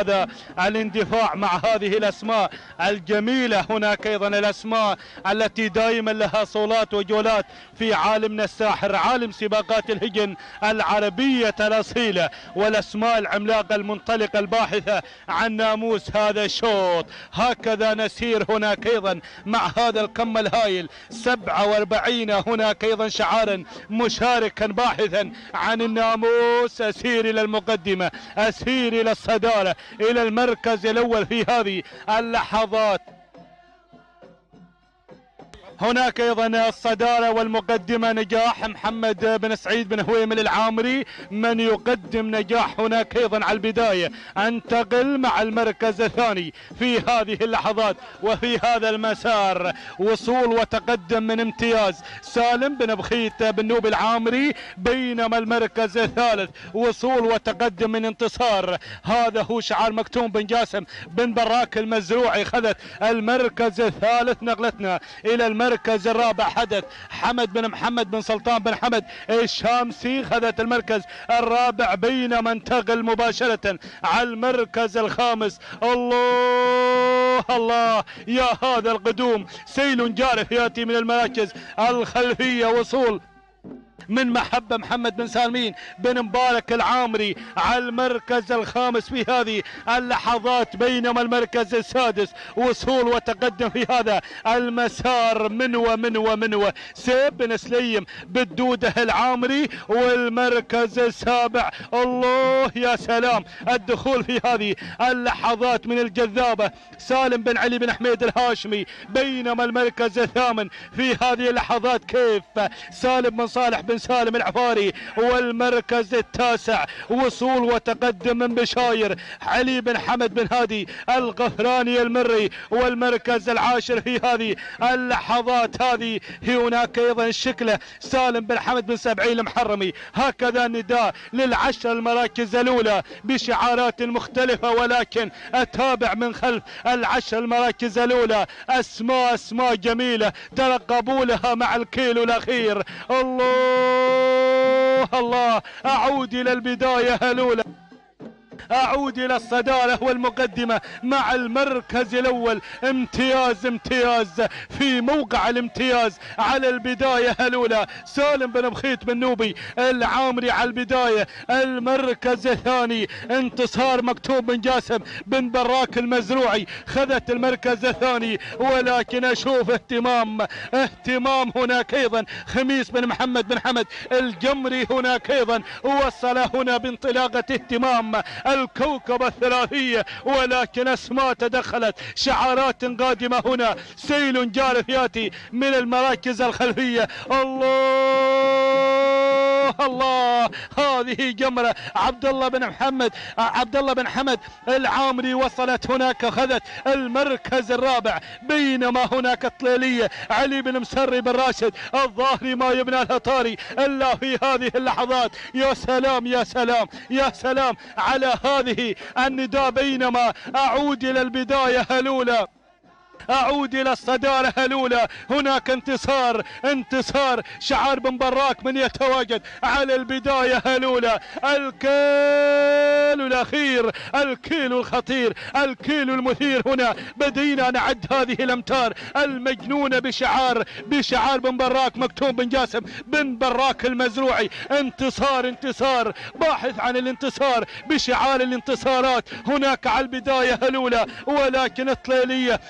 هذا الاندفاع مع هذه الأسماء الجميلة هناك أيضا الأسماء التي دائما لها صولات وجولات في عالمنا الساحر عالم سباقات الهجن العربية الأصيلة والأسماء العملاقة المنطلقة الباحثة عن ناموس هذا الشوط. هكذا نسير هناك أيضا مع هذا الكم الهائل 47 هناك أيضا شعارا مشاركا باحثا عن الناموس أسير إلى المقدمة أسير إلى الصدارة. إلى المركز الأول في هذه اللحظات. هناك أيضا الصدارة والمقدمة نجاح محمد بن سعيد بن هويمل العامري من يقدم نجاح هناك أيضا على البداية. أنتقل مع المركز الثاني في هذه اللحظات وفي هذا المسار. وصول وتقدم من امتياز سالم بن بخيت بن نوب العامري بينما المركز الثالث. وصول وتقدم من انتصار. هذا هو شعار مكتوم بن جاسم بن براك المزروعي. خذت المركز الثالث نقلتنا إلى المركز المركز الرابع حدث حمد بن محمد بن سلطان بن حمد الشامسي خذت المركز الرابع بينما انتقل مباشرة على المركز الخامس. الله الله يا هذا القدوم سيل جارف يأتي من المراكز الخلفية وصول من محبة محمد بن سالمين بن مبارك العامري على المركز الخامس في هذه اللحظات بينما المركز السادس وصول وتقدم في هذا المسار منوى منوى منوى سيب بن سليم بالدودة العامري والمركز السابع. الله يا سلام! الدخول في هذه اللحظات من الجذابة. سالم بن علي بن حميد الهاشمي بينما المركز الثامن في هذه اللحظات. كيف؟ سالم بن صالح بن سالم العفاري والمركز التاسع وصول وتقدم من بشاير علي بن حمد بن هادي الغفراني المري والمركز العاشر في هذه اللحظات هذه. هناك أيضا الشكله سالم بن حمد بن سبعين المحرمي. هكذا النداء للعشر المراكز الأولى بشعارات مختلفة ولكن أتابع من خلف العشر المراكز الأولى. أسماء أسماء جميلة ترقبوا لها مع الكيلو الأخير. الله! الله أعود إلى البداية الاولى أعود إلى الصدارة والمقدمة مع المركز الأول. امتياز امتياز في موقع الامتياز على البداية. الاولى سالم بن بخيت بن نوبي العامري على البداية. المركز الثاني انتصار مكتوب بن جاسم بن براك المزروعي. خذت المركز الثاني ولكن أشوف اهتمام اهتمام هناك أيضا. خميس بن محمد بن حمد الجمري هناك أيضا. وصل هنا بانطلاقة اهتمام. الكوكب الثلاثية ولكن أسماء تدخلت. شعارات قادمة هنا. سيل جارف ياتي من المراكز الخلفية. الله! الله. هذه جمرة. عبد الله بن محمد عبد الله بن حمد العامري وصلت هناك خذت المركز الرابع بينما هناك طليلية علي بن مسري بن راشد الظاهري ما يبنى الهطاري إلا في هذه اللحظات. يا سلام يا سلام يا سلام على هذه النداء. بينما أعود إلى البداية الاولى أعود إلى الصدارة الأولى. هناك انتصار انتصار. شعار بن براك من يتواجد على البداية الأولى. الكيلو الأخير الكيلو الخطير الكيلو المثير هنا. بدينا نعد هذه الأمتار. المجنونة بشعار بشعار بن براك مكتوب بن جاسم بن براك المزروعي. انتصار انتصار. باحث عن الانتصار بشعار الانتصارات. هناك على البداية الأولى. ولكن الطليلية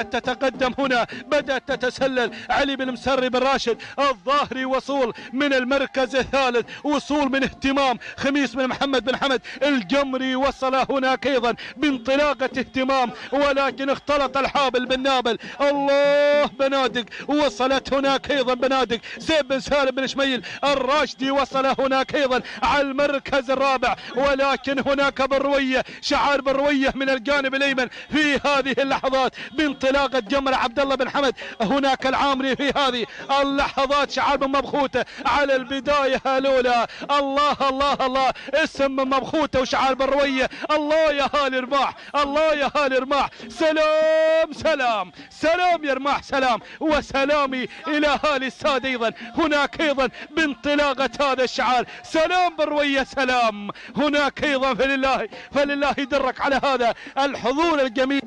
بدأت تتقدم هنا بدأت تتسلل. علي بن مسري بن راشد الظاهري وصول من المركز الثالث وصول من اهتمام خميس بن محمد بن حمد. الجمري وصل هناك أيضا بانطلاقة اهتمام ولكن اختلط الحابل بالنابل الله بنادق وصلت هناك أيضا بنادق. سيب بن سالم بن شميل الراشدي وصل هناك أيضا على المركز الرابع. ولكن هناك بروية شعار بروية من الجانب الأيمن في هذه اللحظات. بانطلاقة بانطلاقة جمرة عبد الله بن حمد. هناك العامري في هذه اللحظات شعار بن مبخوته على البداية الأولى الله الله الله. اسم من مبخوته وشعار بن روية. الله يا هالي رماح الله يا هالي رماح. سلام سلام. سلام يا رماح سلام. وسلامي إلى هالي السادة أيضا. هناك أيضا بانطلاقة هذا الشعار. سلام بروية سلام. هناك أيضا فلله فلله يدرك على هذا الحضور الجميل.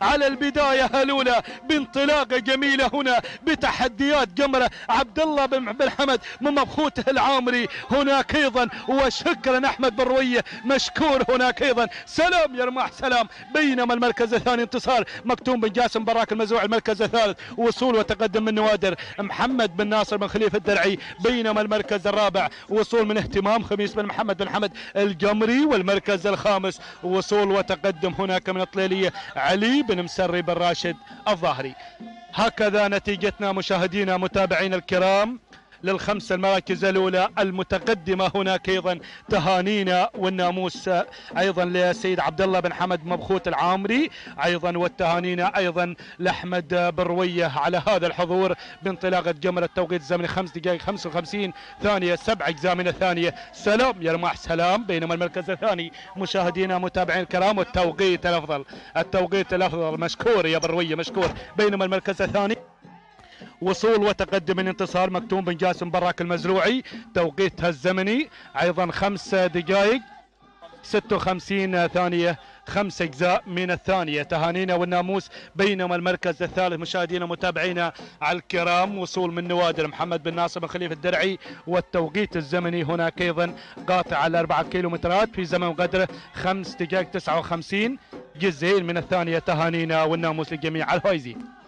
على البداية الأولى بانطلاقة جميلة هنا بتحديات جمرة عبد الله بن حمد من مبخوته العامري هناك أيضا وشكرا أحمد بن روية مشكور هناك أيضا. سلام يا رماح سلام. بينما المركز الثاني انتصار مكتوم بن جاسم براك المزروع المركز الثالث. وصول وتقدم من نوادر محمد بن ناصر بن خليفة الدرعي. بينما المركز الرابع وصول من اهتمام خميس بن محمد بن حمد الجمري. والمركز الخامس وصول وتقدم هناك من الطليلية علي بن مسري بن راشد الظاهري. هكذا نتيجتنا مشاهدينا متابعينا الكرام. للخمس المراكز الأولى المتقدمة هناك أيضا تهانينا والناموس أيضا لسيد عبد الله بن حمد مبخوت العامري أيضا والتهانينا أيضا لأحمد بروية على هذا الحضور بانطلاقة جمرة التوقيت الزمني 5 دقائق 55 ثانية سبع أجزاء من الثانية سلام يا رماح سلام بينما المركز الثاني مشاهدينا متابعين الكرام والتوقيت الأفضل التوقيت الأفضل مشكور يا بروية مشكور. بينما المركز الثاني وصول وتقدم من انتصار مكتوم بن جاسم براك المزروعي توقيتها الزمني أيضا خمس دقائق 56 ثانية خمس أجزاء من الثانية. تهانينا والناموس بينما المركز الثالث مشاهدينا متابعينا على الكرام. وصول من نوادر محمد بن ناصر بن خليفة الدرعي. والتوقيت الزمني هناك أيضا قاطع على أربعة كيلومترات في زمن قدره خمس دقائق 59 جزئين من الثانية. تهانينا والناموس للجميع. الفايزين